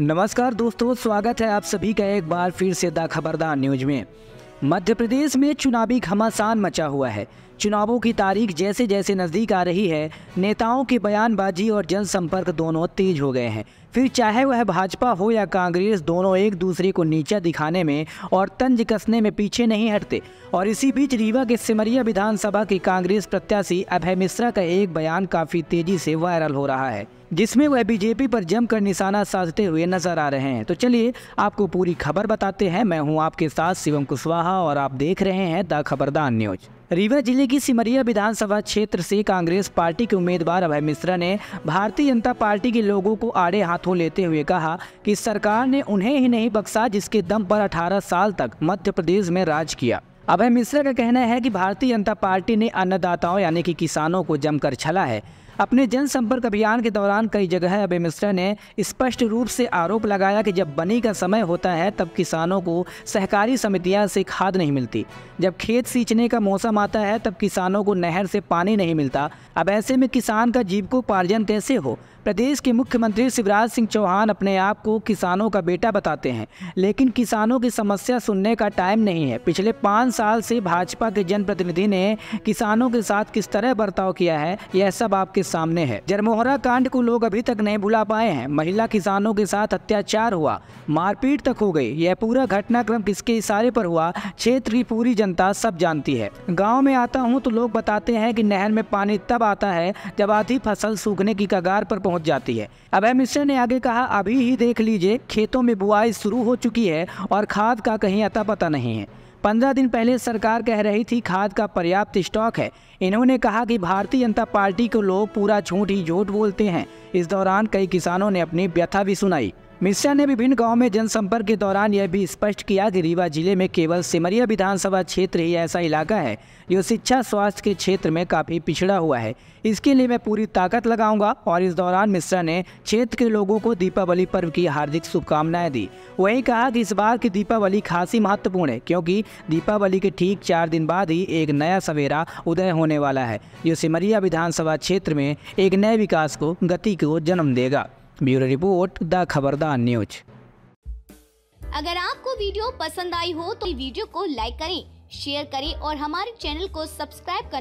नमस्कार दोस्तों, स्वागत है आप सभी का एक बार फिर से द खबरदार न्यूज़ में। मध्य प्रदेश में चुनावी घमासान मचा हुआ है। चुनावों की तारीख जैसे जैसे नज़दीक आ रही है, नेताओं की बयानबाजी और जनसंपर्क दोनों तेज हो गए हैं। फिर चाहे वह भाजपा हो या कांग्रेस, दोनों एक दूसरे को नीचा दिखाने में और तंज कसने में पीछे नहीं हटते। और इसी बीच रीवा के सिमरिया विधानसभा के कांग्रेस प्रत्याशी अभय मिश्रा का एक बयान काफ़ी तेज़ी से वायरल हो रहा है। जिसमें वह बीजेपी पर जमकर निशाना साधते हुए नज़र आ रहे हैं। तो चलिए, आपको पूरी खबर बताते हैं। मैं हूँ आपके साथ शिवम कुशवाहा और आप देख रहे हैं द खबरदार न्यूज़। रीवा ज़िले की सिमरिया विधानसभा क्षेत्र से कांग्रेस पार्टी के उम्मीदवार अभय मिश्रा ने भारतीय जनता पार्टी के लोगों को आड़े हाथों लेते हुए कहा कि सरकार ने उन्हें ही नहीं बख्शा, जिसके दम पर 18 साल तक मध्य प्रदेश में राज किया। अभय मिश्रा का कहना है कि भारतीय जनता पार्टी ने अन्नदाताओं यानी कि किसानों को जमकर छला है। अपने जनसंपर्क अभियान के दौरान कई जगह अभय मिश्रा ने स्पष्ट रूप से आरोप लगाया कि जब बनी का समय होता है, तब किसानों को सहकारी समितियाँ से खाद नहीं मिलती। जब खेत सींचने का मौसम आता है, तब किसानों को नहर से पानी नहीं मिलता। अब ऐसे में किसान का जीविकोपार्जन कैसे हो? प्रदेश के मुख्यमंत्री शिवराज सिंह चौहान अपने आप को किसानों का बेटा बताते हैं, लेकिन किसानों की समस्या सुनने का टाइम नहीं है। पिछले पाँच साल से भाजपा के जनप्रतिनिधि ने किसानों के साथ किस तरह बर्ताव किया है, यह सब आपके सामने है। जरमोहरा कांड को लोग अभी तक नहीं भुला पाए हैं। महिला किसानों के साथ अत्याचार हुआ। मारपीट तक हो गई। यह पूरा घटनाक्रम किसके इशारे पर हुआ क्षेत्र की पूरी जनता सब जानती है। गाँव में आता हूँ तो लोग बताते हैं कि नहर में पानी तब आता है जब आधी फ़सल सूखने की कगार पर पहुँच जाती है। अभय मिश्र ने आगे कहा, अभी ही देख लीजिए, खेतों में बुआई शुरू हो चुकी है और खाद का कहीं अता पता नहीं है। पंद्रह दिन पहले सरकार कह रही थी खाद का पर्याप्त स्टॉक है। इन्होंने कहा कि भारतीय जनता पार्टी को लोग पूरा झूठ ही झूठ बोलते हैं। इस दौरान कई किसानों ने अपनी व्यथा भी सुनाई। मिश्रा ने विभिन्न गाँव में जनसंपर्क के दौरान यह भी स्पष्ट किया कि रीवा ज़िले में केवल सिमरिया विधानसभा क्षेत्र ही ऐसा इलाका है, जो शिक्षा, स्वास्थ्य के क्षेत्र में काफ़ी पिछड़ा हुआ है। इसके लिए मैं पूरी ताकत लगाऊँगा और इस दौरान मिश्रा ने क्षेत्र के लोगों को दीपावली पर्व की हार्दिक शुभकामनाएँ दी। वही कहा कि इस बार की दीपावली खासी महत्वपूर्ण है, क्योंकि दीपावली के ठीक चार दिन बाद ही एक नया सवेरा उदय होने वाला है, जो सिमरिया विधानसभा क्षेत्र में एक नए विकास को, गति को जन्म देगा। Bureau report, the Khabardar news. अगर आपको वीडियो पसंद आई हो तो वीडियो को लाइक करें, शेयर करें और हमारे चैनल को सब्सक्राइब करना